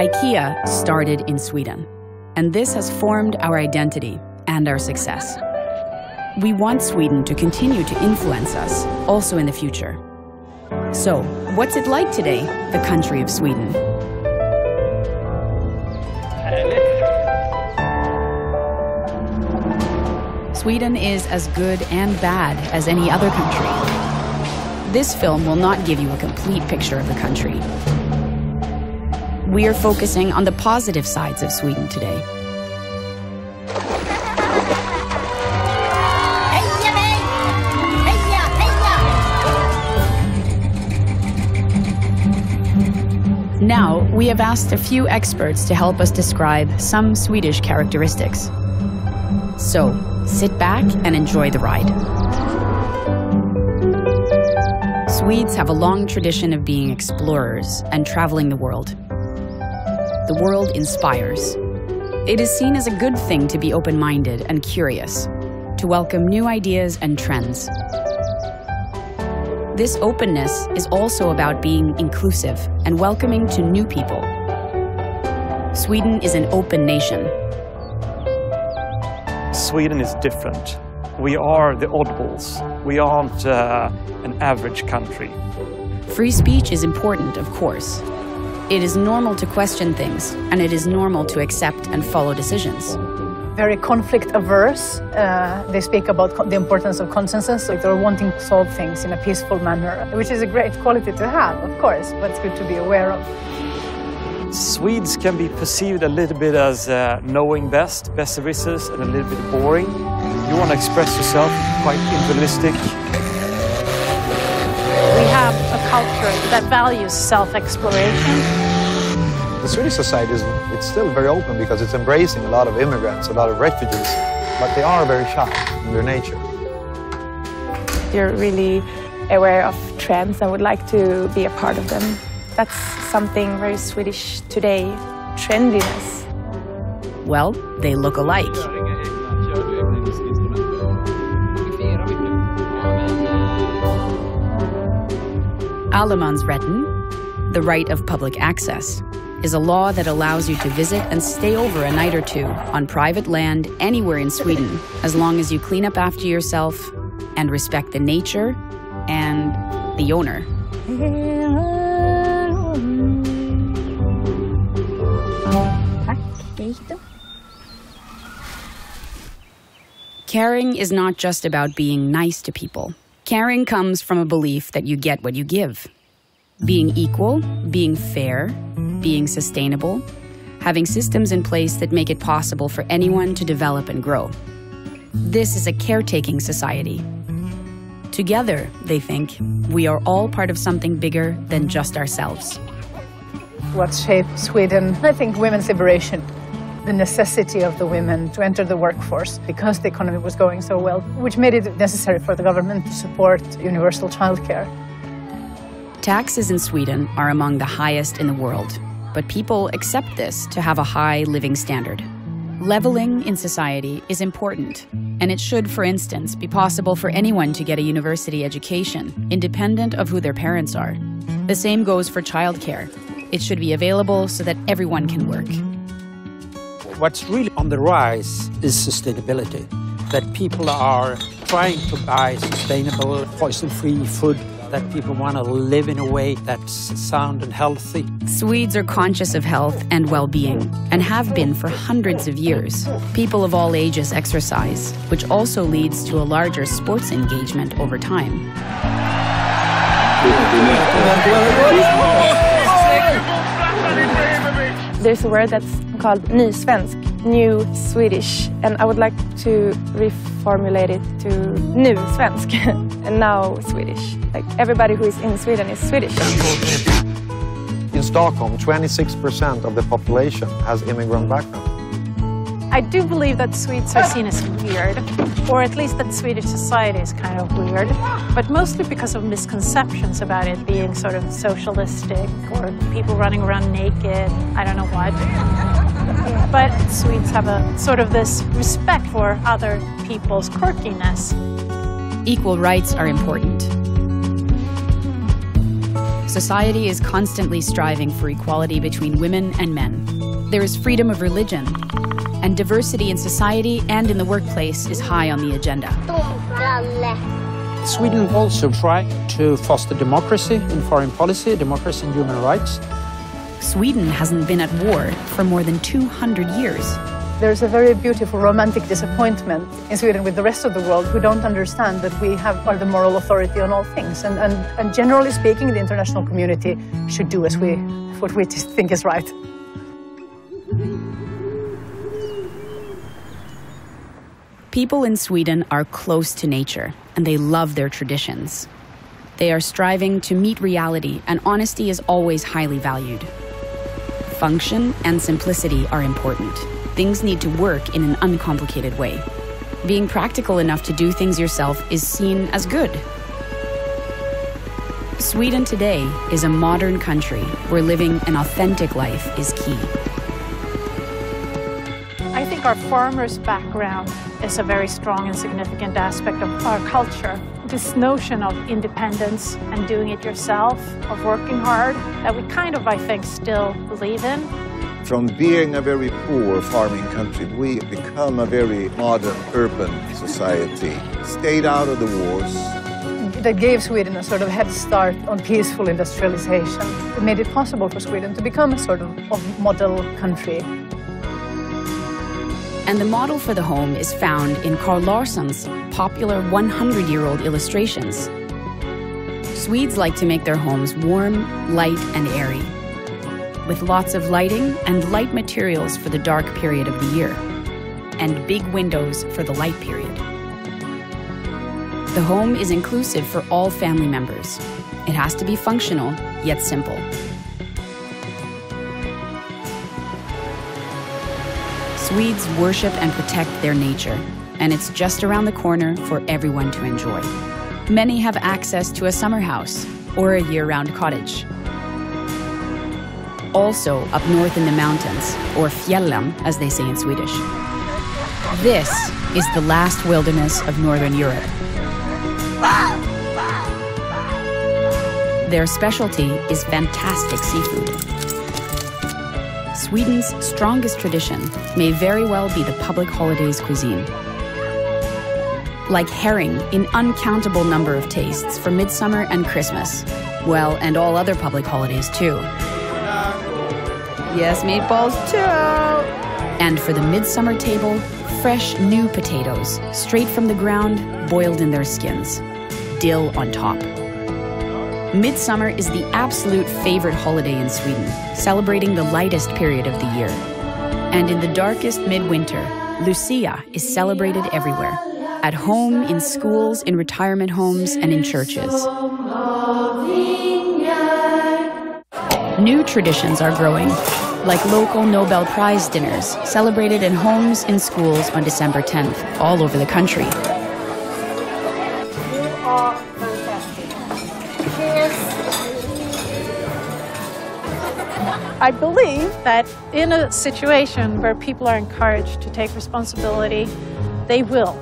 IKEA started in Sweden, and this has formed our identity and our success. We want Sweden to continue to influence us, also in the future. So, what's it like today, the country of Sweden? Sweden is as good and bad as any other country. This film will not give you a complete picture of the country. We are focusing on the positive sides of Sweden today. Now, we have asked a few experts to help us describe some Swedish characteristics. So, sit back and enjoy the ride. Swedes have a long tradition of being explorers and traveling the world. The world inspires. It is seen as a good thing to be open minded and curious, to welcome new ideas and trends. This openness is also about being inclusive and welcoming to new people. Sweden is an open nation. Sweden is different. We are the oddballs. We aren't uh, an average country. Free speech is important, of course. It is normal to question things, and it is normal to accept and follow decisions very conflict averse. Uh, they speak about the importance of consensus, so they're wanting to solve things in a peaceful manner, which is a great quality to have, of course, but it's good to be aware of. Swedes can be perceived a little bit as uh, knowing best, besserwissers, and a little bit boring. You want to express yourself, quite individualistic. We have a culture that values self-exploration the Swedish society is it's still very open because it's embracing a lot of immigrants, a lot of refugees, but they are very shy in their nature. They're really aware of trends and would like to be a part of them. That's something very Swedish today, trendiness. Well, they look alike. Allemansrätten, the right of public access, is a law that allows you to visit and stay over a night or two on private land anywhere in Sweden, as long as you clean up after yourself and respect the nature and the owner. Caring is not just about being nice to people. Caring comes from a belief that you get what you give. Being equal, being fair, being sustainable, having systems in place that make it possible for anyone to develop and grow. This is a caretaking society. Together, they think, we are all part of something bigger than just ourselves. What shaped Sweden? I think women's liberation. The necessity of the women to enter the workforce because the economy was going so well, which made it necessary for the government to support universal childcare. Taxes in Sweden are among the highest in the world, but people accept this to have a high living standard. Leveling in society is important, and it should, for instance, be possible for anyone to get a university education, independent of who their parents are. The same goes for childcare. It should be available so that everyone can work. What's really on the rise is sustainability. That people are trying to buy sustainable, poison free food that people want to live in a way that's sound and healthy. Swedes are conscious of health and well being, and have been for hundreds of years. People of all ages exercise, which also leads to a larger sports engagement over time. There's a word that's called nysvensk, new Swedish, and I would like to reformulate it to nu svensk, and now Swedish. Like everybody who is in Sweden is Swedish. In Stockholm, 26% of the population has immigrant background. I do believe that Swedes are seen as weird, or at least that Swedish society is kind of weird, but mostly because of misconceptions about it being sort of socialistic or people running around naked, I don't know what. But Swedes have a sort of this respect for other people's quirkiness. Equal rights are important. Society is constantly striving for equality between women and men. There is freedom of religion, and diversity in society and in the workplace is high on the agenda. Sweden also tried to foster democracy in foreign policy, democracy and human rights. Sweden hasn't been at war for more than 200 years. There's a very beautiful romantic disappointment in Sweden with the rest of the world who don't understand that we have, are the moral authority on all things. And, and, and generally speaking, the international community should do as we, what we think is right. People in Sweden are close to nature and they love their traditions. They are striving to meet reality, and honesty is always highly valued. Function and simplicity are important. Things need to work in an uncomplicated way. Being practical enough to do things yourself is seen as good. Sweden today is a modern country where living an authentic life is key. I think our farmers' background is a very strong and significant aspect of our culture. This notion of independence and doing it yourself, of working hard, that we kind of, I think, still believe in. From being a very poor farming country, we have become a very modern urban society. Stayed out of the wars. That gave Sweden a sort of head start on peaceful industrialization. It made it possible for Sweden to become a sort of, of model country. And the model for the home is found in Carl Larsson's popular 100 year old illustrations. Swedes like to make their homes warm, light, and airy, with lots of lighting and light materials for the dark period of the year, and big windows for the light period. The home is inclusive for all family members. It has to be functional, yet simple. Swedes worship and protect their nature, and it's just around the corner for everyone to enjoy. Many have access to a summer house or a year round cottage. Also, up north in the mountains, or fjällen as they say in Swedish. This is the last wilderness of Northern Europe. Their specialty is fantastic seafood. Sweden's strongest tradition may very well be the public holidays cuisine. Like herring in uncountable number of tastes for midsummer and Christmas. Well, and all other public holidays too. Yes, meatballs too! And for the midsummer table, fresh new potatoes, straight from the ground, boiled in their skins. Dill on top. Midsummer is the absolute favorite holiday in Sweden, celebrating the lightest period of the year. And in the darkest midwinter, Lucia is celebrated everywhere at home, in schools, in retirement homes, and in churches. New traditions are growing, like local Nobel Prize dinners, celebrated in homes and schools on December 10th, all over the country. I believe that in a situation where people are encouraged to take responsibility, they will.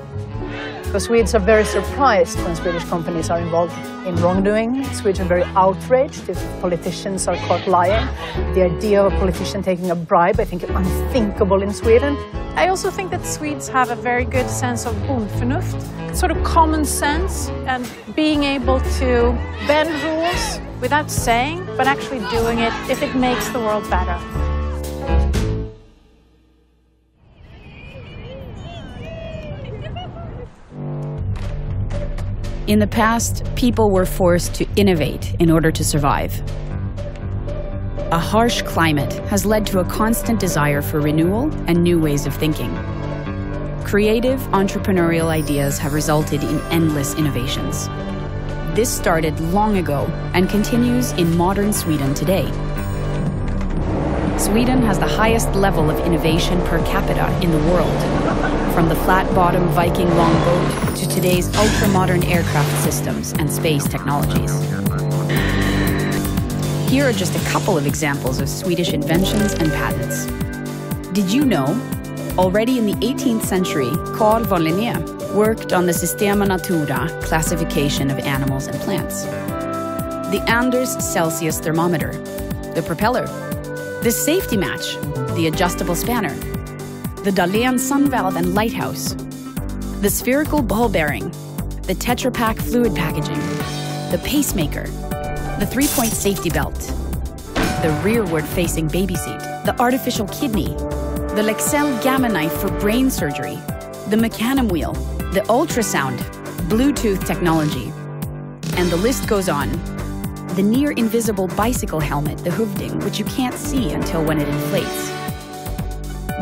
The Swedes are very surprised when Swedish companies are involved in wrongdoing. Swedes are very outraged if politicians are caught lying. The idea of a politician taking a bribe, I think, is unthinkable in Sweden. I also think that Swedes have a very good sense of bondförnuft, sort of common sense, and being able to bend rules without saying, but actually doing it if it makes the world better. In the past, people were forced to innovate in order to survive. A harsh climate has led to a constant desire for renewal and new ways of thinking. Creative, entrepreneurial ideas have resulted in endless innovations. This started long ago and continues in modern Sweden today. Sweden has the highest level of innovation per capita in the world, from the flat bottom Viking longboat to today's ultra modern aircraft systems and space technologies. Here are just a couple of examples of Swedish inventions and patents. Did you know? Already in the 18th century, Carl von Linné worked on the Systema Natura classification of animals and plants. the Anders Celsius thermometer, the propeller, the safety match, the adjustable spanner, the Dalén sun valve and lighthouse, the spherical ball bearing, the Tetra Pak fluid packaging, the pacemaker, the three-point safety belt, the rearward-facing baby seat, the artificial kidney, the Leksell Gamma knife for brain surgery, the Mecanum wheel, the ultrasound, Bluetooth technology, and the list goes on. The near invisible bicycle helmet, the Hövding, which you can't see until when it inflates.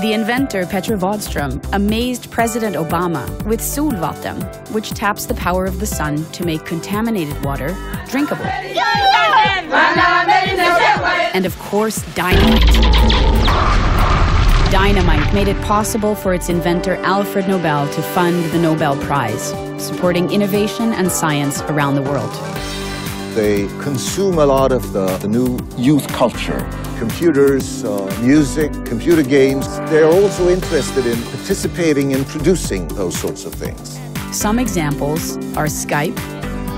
The inventor Petra Wadström amazed President Obama with Solvatten, which taps the power of the sun to make contaminated water drinkable. And of course, dynamite. Dynamite made it possible for its inventor Alfred Nobel to fund the Nobel Prize, supporting innovation and science around the world. They consume a lot of the, the new youth culture computers, uh, music, computer games. They're also interested in participating in producing those sorts of things. Some examples are Skype,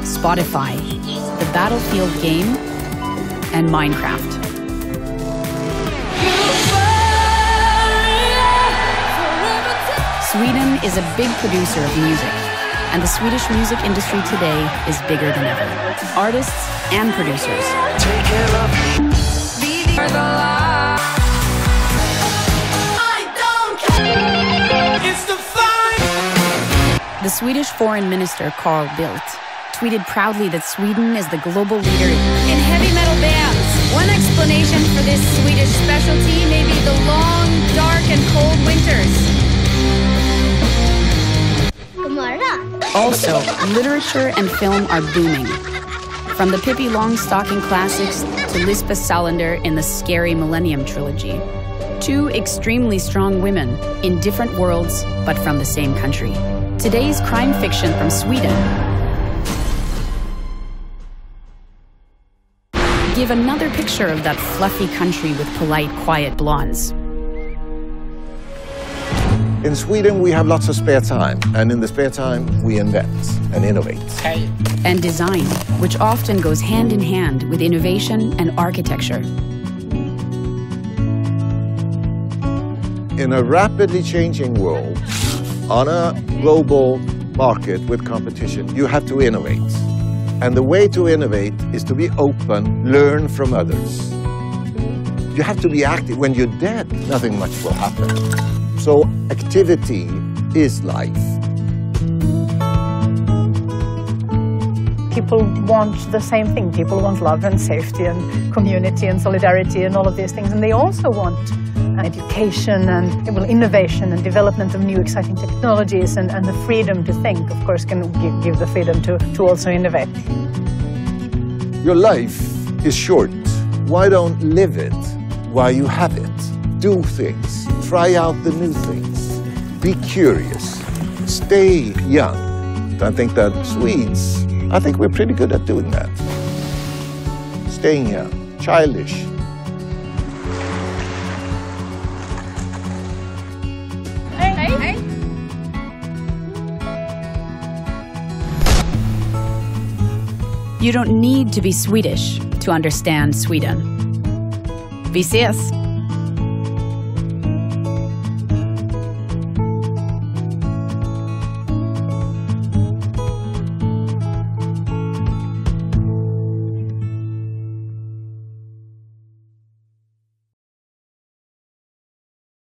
Spotify, the Battlefield game, and Minecraft. Sweden is a big producer of music, and the Swedish music industry today is bigger than ever. Artists and producers. The Swedish Foreign Minister Carl Bildt tweeted proudly that Sweden is the global leader in heavy metal bands. One explanation for this Swedish specialty may be the long, dark, and cold winters. Also, literature and film are booming. From the Pippi Longstocking classics to Lisbeth Salander in the scary Millennium trilogy. Two extremely strong women in different worlds, but from the same country. Today's crime fiction from Sweden give another picture of that fluffy country with polite, quiet blondes. In Sweden, we have lots of spare time, and in the spare time, we invent and innovate. Hey. And design, which often goes hand in hand with innovation and architecture. In a rapidly changing world, on a global market with competition, you have to innovate. And the way to innovate is to be open, learn from others. You have to be active. When you're dead, nothing much will happen. So activity is life. People want the same thing. People want love and safety and community and solidarity and all of these things. And they also want education and well, innovation and development of new exciting technologies and, and the freedom to think, of course, can give, give the freedom to, to also innovate. Your life is short. Why don't live it while you have it? Do things. Try out the new things. Be curious. Stay young. I think that Swedes, I think we're pretty good at doing that. Staying young, childish. You don't need to be Swedish to understand Sweden. Vi ses!